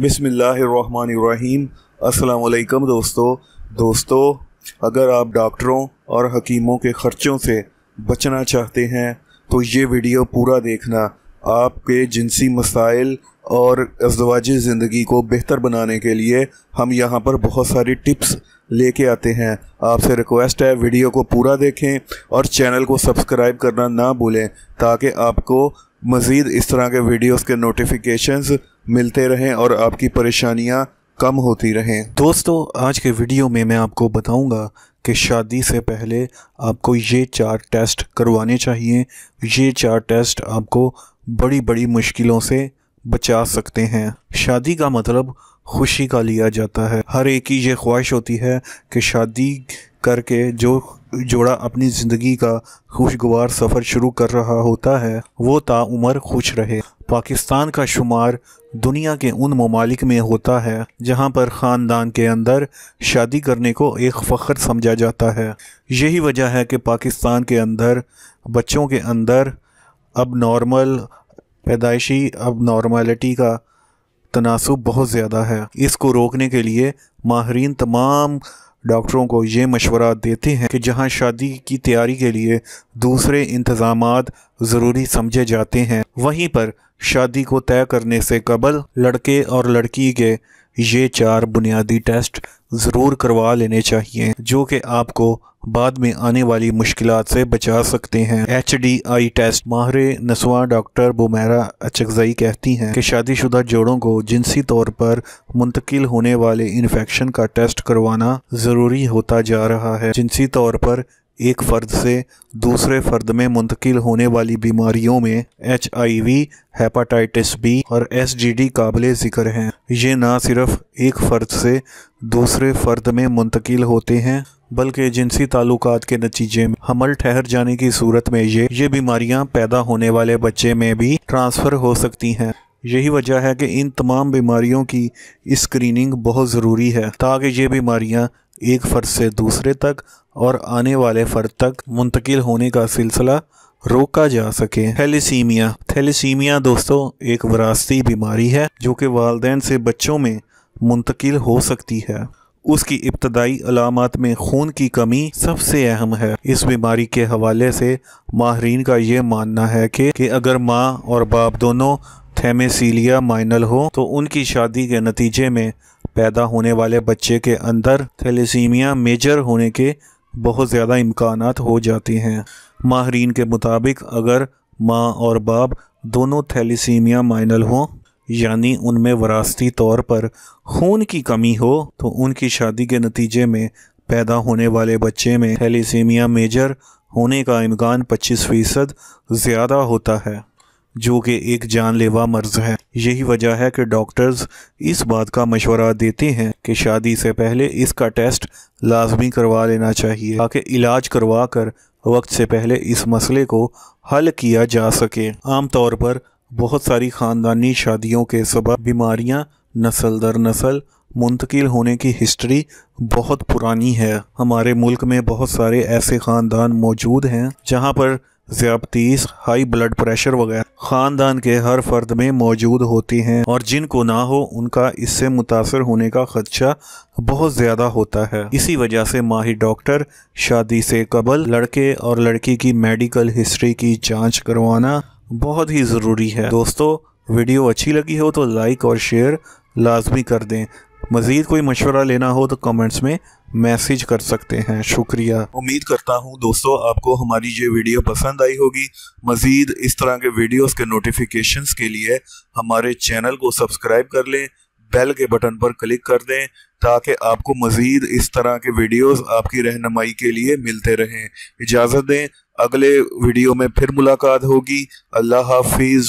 बिसमीम अस्सलाम दोस्तों। दोस्तों, अगर आप डॉक्टरों और हकीमों के ख़र्चों से बचना चाहते हैं तो ये वीडियो पूरा देखना आपके जिनसी मसाइल और अजवाजी ज़िंदगी को बेहतर बनाने के लिए हम यहाँ पर बहुत सारी टिप्स लेके आते हैं। आपसे रिक्वेस्ट है, वीडियो को पूरा देखें और चैनल को सब्सक्राइब करना ना भूलें, ताकि आपको मज़ीद इस तरह के वीडियोस के नोटिफिकेशंस मिलते रहें और आपकी परेशानियाँ कम होती रहें। दोस्तों, आज के वीडियो में मैं आपको बताऊँगा कि शादी से पहले आपको ये चार टेस्ट करवाने चाहिए। ये चार टेस्ट आपको बड़ी बड़ी मुश्किलों से बचा सकते हैं। शादी का मतलब खुशी का लिया जाता है। हर एक की ये ख्वाहिश होती है कि शादी करके जो जोड़ा अपनी ज़िंदगी का खुशगवार सफ़र शुरू कर रहा होता है। वो ताउमर खुश रहे। पाकिस्तान का शुमार दुनिया के उन ममालिक में होता है, जहाँ पर ख़ानदान के अंदर शादी करने को एक फ़ख्र समझा जाता है। यही वजह है कि पाकिस्तान के अंदर, बच्चों के अंदर अब नॉर्मल पैदाइशी, अब नॉर्मलिटी का तनासब बहुत ज़्यादा है। इसको रोकने के लिए माहरीन तमाम डॉक्टरों को ये मशवरा देते हैं कि जहाँ शादी की तैयारी के लिए दूसरे इंतज़ाम ज़रूरी समझे जाते हैं, वहीं पर शादी को तय करने से कबल लड़के और लड़की के ये चार बुनियादी टेस्ट ज़रूर करवा लेने चाहिए, जो कि आपको बाद में आने वाली मुश्किल से बचा सकते हैं। H D I test. माहर नसवा डॉक्टर बुमेरा अचकजई कहती हैं कि शादीशुदा जोड़ों को जिनसी तौर पर मुंतकिल होने वाले इन्फेक्शन का टेस्ट करवाना ज़रूरी होता जा रहा है, जिनसी तौर पर एक फ़र्द से दूसरे फ़र्द में मुंतकिल होने वाली बीमारियों में H I V hepatitis B और एस जी डी काबिल ज़िक्र हैं। ये ना सिर्फ़ एक फ़र्द से दूसरे फ़र्द में मुंतकिल होते हैं, बल्कि जिनसी ताल्लुकात के नतीजे में हमल ठहर जाने की सूरत में ये ये बीमारियाँ पैदा होने वाले बच्चे में भी ट्रांसफ़र हो सकती हैं। यही वजह है कि इन तमाम बीमारियों की स्क्रीनिंग बहुत ज़रूरी है, ताकि ये बीमारियाँ एक फ़र्द से दूसरे तक और आने वाले फ़र्द तक मुंतकिल होने का सिलसिला रोका जा सके। थैलीसीमिया। थैलीसीमिया दोस्तों एक वरासती बीमारी है जो कि वालदेन से बच्चों में मुंतकिल हो सकती है। उसकी इब्तदाई अलामत में खून की कमी सबसे अहम है। इस बीमारी के हवाले से माहरीन का ये मानना है कि, कि अगर माँ और बाप दोनों थेमेसीलिया माइनल हो तो उनकी शादी के नतीजे में पैदा होने वाले बच्चे के अंदर थैलेसीमिया मेजर होने के बहुत ज़्यादा इम्कान हो जाते हैं। माहरीन के मुताबिक, अगर माँ और बाप दोनों थैलीसीमिया माइनल हों, यानी उनमें वरासती तौर पर खून की कमी हो तो उनकी शादी के नतीजे में पैदा होने वाले बच्चे में थैलीसीमिया मेजर होने का इम्कान 25 फ़ीसद ज़्यादा होता है। जो कि एक जानलेवा मर्ज है। यही वजह है कि डॉक्टर्स इस बात का मशवरा देते हैं कि शादी से पहले इसका टेस्ट लाजमी करवा लेना चाहिए, ताकि इलाज करवा कर वक्त से पहले इस मसले को हल किया जा सके। आम तौर पर बहुत सारी ख़ानदानी शादियों के सबब बीमारियाँ नस्ल दर नस्ल, मुंतकिल होने की हिस्ट्री बहुत पुरानी है। हमारे मुल्क में बहुत सारे ऐसे ख़ानदान मौजूद हैं जहाँ पर ज़्याबतीस हाई ब्लड प्रेशर वगैरह, ख़ानदान के हर फर्द में मौजूद होती हैं और जिनको ना हो, उनका इससे मुतासर होने का खदशा बहुत ज़्यादा होता है। इसी वजह से माहिर डॉक्टर, शादी से कबल, लड़के और लड़की की मेडिकल हिस्ट्री की जाँच करवाना बहुत ही ज़रूरी है। दोस्तों, वीडियो अच्छी लगी हो तो लाइक और शेयर लाजमी कर दें। मज़ीद कोई मशवरा लेना हो तो कमेंट्स में मैसेज कर सकते हैं। शुक्रिया। उम्मीद करता हूँ दोस्तों आपको हमारी ये वीडियो पसंद आई होगी। मज़ीद इस तरह के वीडियोस के नोटिफिकेशंस के लिए हमारे चैनल को सब्सक्राइब कर लें बेल के बटन पर क्लिक कर दें, ताकि आपको मज़ीद इस तरह के वीडियोस आपकी रहनमाई के लिए मिलते रहें। इजाज़त दें। अगले वीडियो में फिर मुलाकात होगी। अल्लाह हाफिज़।